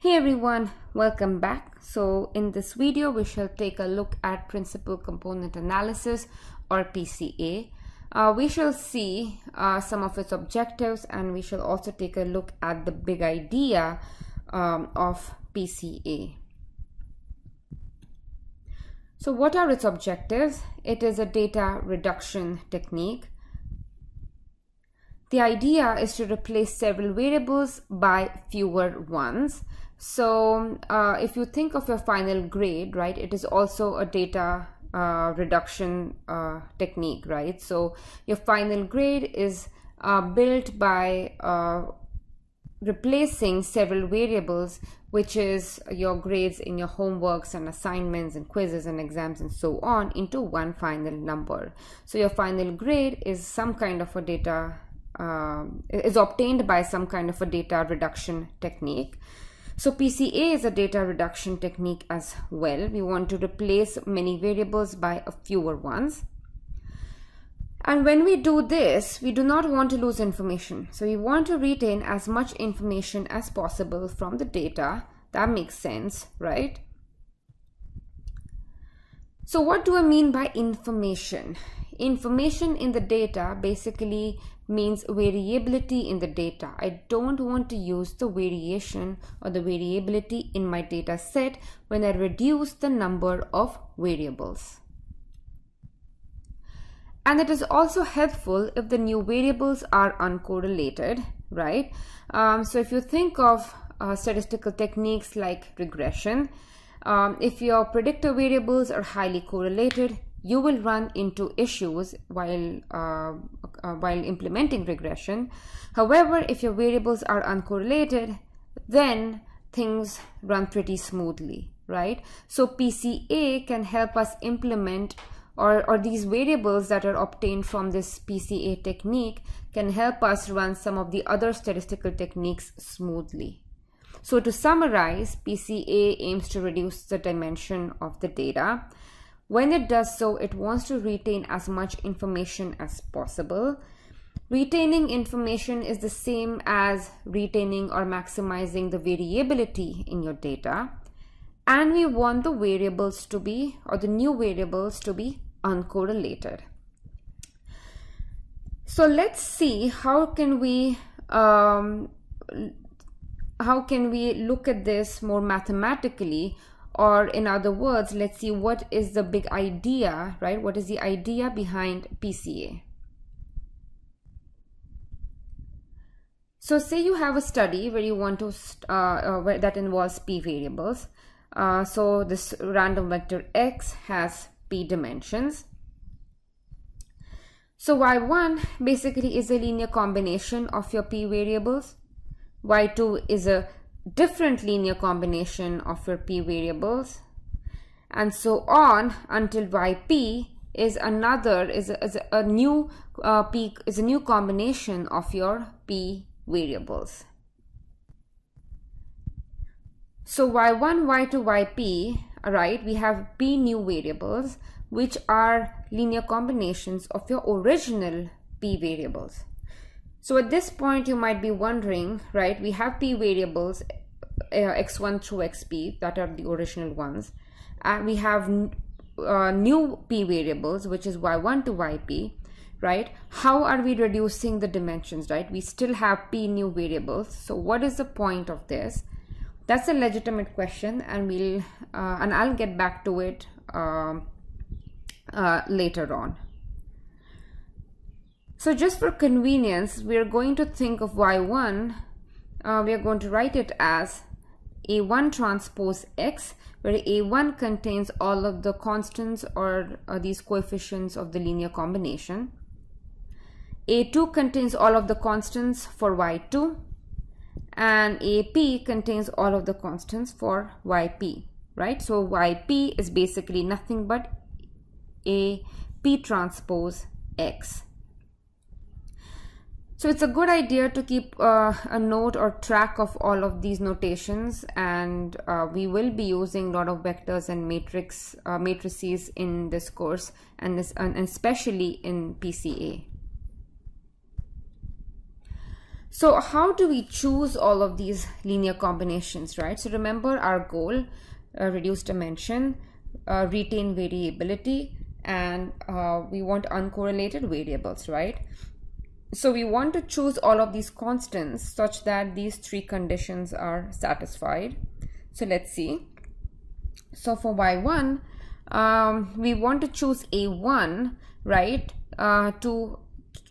Hey everyone, welcome back. So in this video, we shall take a look at principal component analysis or PCA. Uh, we shall see uh, some of its objectives and we shall also take a look at the big idea um, of PCA. So what are its objectives? It is a data reduction technique. The idea is to replace several variables by fewer ones. So uh, if you think of your final grade, right, it is also a data uh, reduction uh, technique, right? So your final grade is uh, built by uh, replacing several variables, which is your grades in your homeworks and assignments and quizzes and exams and so on into one final number. So your final grade is some kind of a data, um, is obtained by some kind of a data reduction technique. So PCA is a data reduction technique as well. We want to replace many variables by a fewer ones. And when we do this, we do not want to lose information. So we want to retain as much information as possible from the data. That makes sense, right? So what do I mean by information? Information in the data basically means variability in the data. I don't want to use the variation or the variability in my data set when I reduce the number of variables. And it is also helpful if the new variables are uncorrelated, right? Um, so if you think of uh, statistical techniques like regression, um, if your predictor variables are highly correlated, you will run into issues while uh, uh, while implementing regression. However, if your variables are uncorrelated, then things run pretty smoothly, right? So PCA can help us implement or, or these variables that are obtained from this PCA technique can help us run some of the other statistical techniques smoothly. So to summarize, PCA aims to reduce the dimension of the data when it does so, it wants to retain as much information as possible. Retaining information is the same as retaining or maximizing the variability in your data. And we want the variables to be, or the new variables to be uncorrelated. So let's see how can we um, how can we look at this more mathematically or in other words let's see what is the big idea right? What is the idea behind PCA so say you have a study where you want to uh, uh, where that involves p variables. Uh, so this random vector x has p dimensions. So y1 basically is a linear combination of your p variables. y2 is a different linear combination of your p variables. And so on until yp is another is a, is a new uh, p is a new combination of your p variables. So y1 y2 yp right we have p new variables which are linear combinations of your original p variables so at this point, you might be wondering, right, we have p variables, uh, x1 through xp, that are the original ones. And we have uh, new p variables, which is y1 to yp, right? How are we reducing the dimensions, right? We still have p new variables. So what is the point of this? That's a legitimate question and we'll, uh, and I'll get back to it um, uh, later on. So just for convenience, we are going to think of y1, uh, we are going to write it as a1 transpose x, where a1 contains all of the constants or, or these coefficients of the linear combination. a2 contains all of the constants for y2, and ap contains all of the constants for yp, right? So yp is basically nothing but a p transpose x. So it's a good idea to keep uh, a note or track of all of these notations and uh, we will be using a lot of vectors and matrix uh, matrices in this course and, this, and especially in PCA. So how do we choose all of these linear combinations, right? So remember our goal, uh, reduce dimension, uh, retain variability, and uh, we want uncorrelated variables, right? So we want to choose all of these constants such that these three conditions are satisfied. So let's see. So for y1, um, we want to choose a1, right, uh, to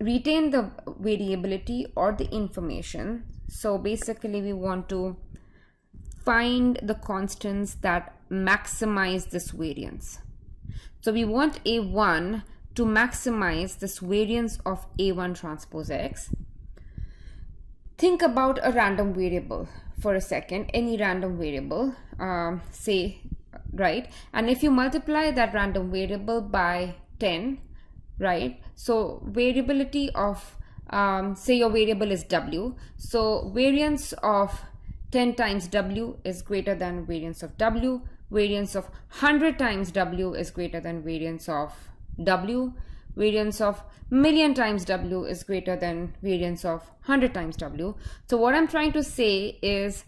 retain the variability or the information. So basically we want to find the constants that maximize this variance. So we want A1 to maximize this variance of A1 transpose X. Think about a random variable for a second, any random variable, um, say, right? And if you multiply that random variable by 10, right? So variability of, um, say your variable is W. So variance of 10 times W is greater than variance of W. Variance of 100 times W is greater than variance of W. Variance of million times W is greater than variance of 100 times W. So what I'm trying to say is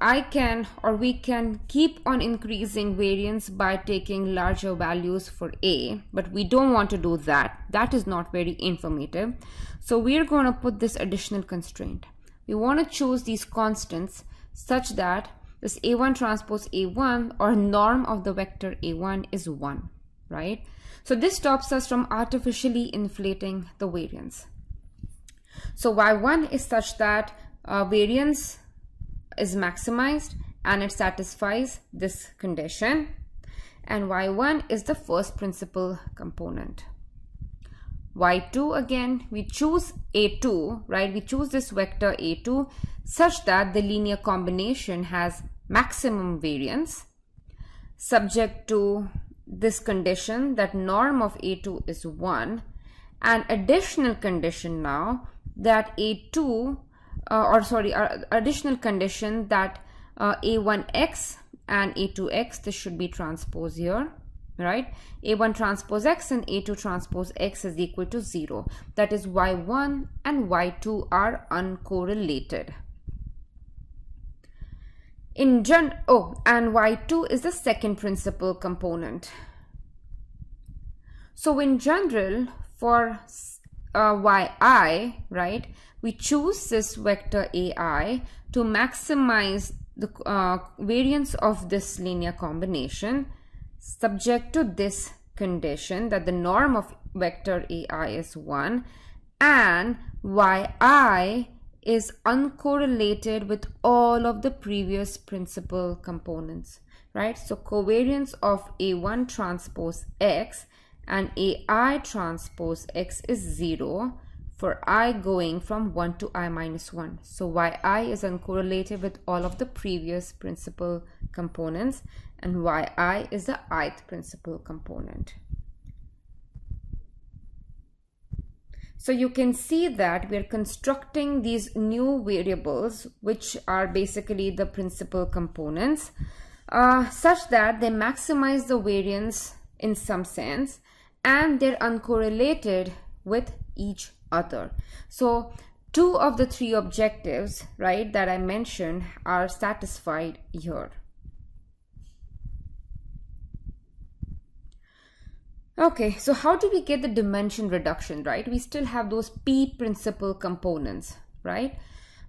I can or we can keep on increasing variance by taking larger values for A, but we don't want to do that. That is not very informative. So we're going to put this additional constraint. We want to choose these constants such that this A1 transpose A1 or norm of the vector A1 is 1, right? So this stops us from artificially inflating the variance. So Y1 is such that uh, variance is maximized and it satisfies this condition and y1 is the first principal component. Y2 again? We choose a2 right? We choose this vector a2 such that the linear combination has maximum variance subject to this condition that norm of a2 is 1 and additional condition now that a2 uh, or sorry, uh, additional condition that uh, a1x and a2x, this should be transpose here, right? a1 transpose x and a2 transpose x is equal to 0. That is y1 and y2 are uncorrelated. In gen oh, and y2 is the second principal component. So in general, for uh, yi, right, we choose this vector ai to maximize the uh, variance of this linear combination subject to this condition that the norm of vector ai is 1 and yi is uncorrelated with all of the previous principal components right so covariance of a1 transpose x and ai transpose x is 0 for i going from 1 to i minus 1. So yi is uncorrelated with all of the previous principal components and yi is the ith principal component. So you can see that we're constructing these new variables which are basically the principal components uh, such that they maximize the variance in some sense and they're uncorrelated with each other. So two of the three objectives, right, that I mentioned are satisfied here. Okay, so how do we get the dimension reduction, right? We still have those P principal components, right?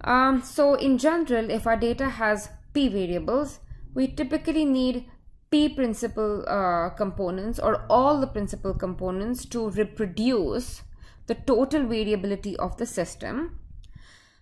Um, so in general, if our data has P variables, we typically need P principal uh, components or all the principal components to reproduce the total variability of the system.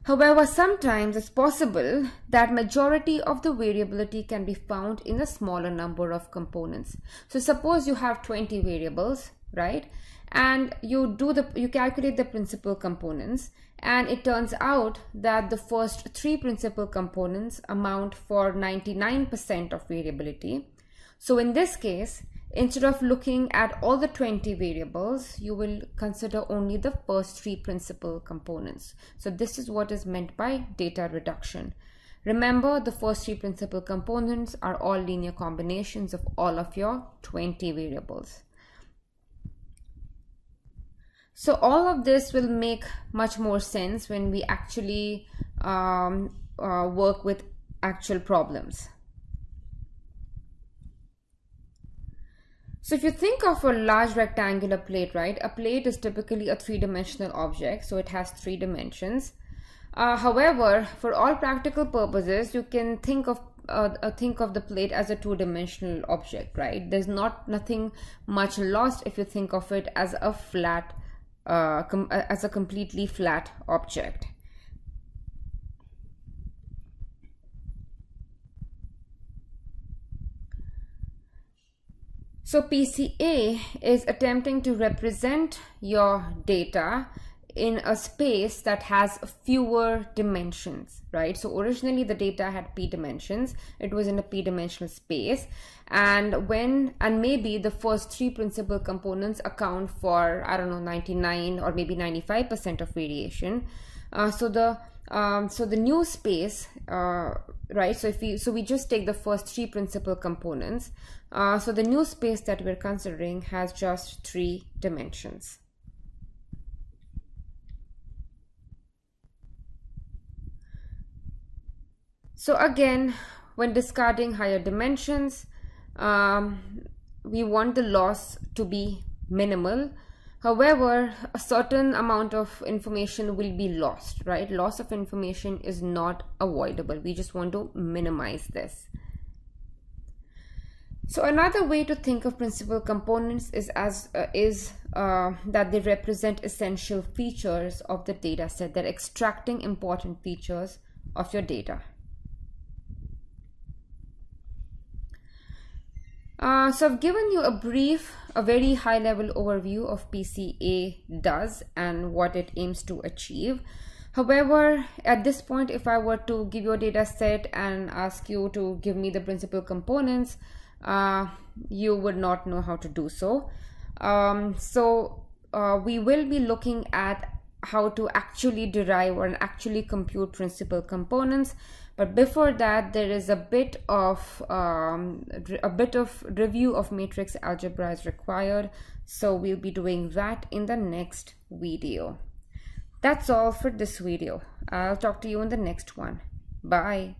However, sometimes it's possible that majority of the variability can be found in a smaller number of components. So suppose you have 20 variables, right? And you do the you calculate the principal components and it turns out that the first three principal components amount for 99% of variability. So in this case, Instead of looking at all the 20 variables, you will consider only the first three principal components. So this is what is meant by data reduction. Remember, the first three principal components are all linear combinations of all of your 20 variables. So all of this will make much more sense when we actually um, uh, work with actual problems. So if you think of a large rectangular plate, right, a plate is typically a three-dimensional object, so it has three dimensions. Uh, however, for all practical purposes, you can think of uh, uh, think of the plate as a two-dimensional object, right? There's not nothing much lost if you think of it as a flat, uh, uh as a completely flat object. So PCA is attempting to represent your data in a space that has fewer dimensions, right? So originally the data had p dimensions. It was in a p dimensional space. And when, and maybe the first three principal components account for, I don't know, 99 or maybe 95% of variation. Uh, so the um, so the new space, uh, right? So if we so we just take the first three principal components. Uh, so the new space that we're considering has just three dimensions. So again, when discarding higher dimensions, um, we want the loss to be minimal. However, a certain amount of information will be lost, right? Loss of information is not avoidable. We just want to minimize this. So another way to think of principal components is as uh, is uh, that they represent essential features of the data set. They're extracting important features of your data. Uh, so I've given you a brief, a very high level overview of PCA does and what it aims to achieve. However, at this point, if I were to give you a data set and ask you to give me the principal components, uh, you would not know how to do so. Um, so uh, we will be looking at how to actually derive or actually compute principal components. But before that there is a bit of um, a bit of review of matrix algebra is required. So we'll be doing that in the next video. That's all for this video. I'll talk to you in the next one. Bye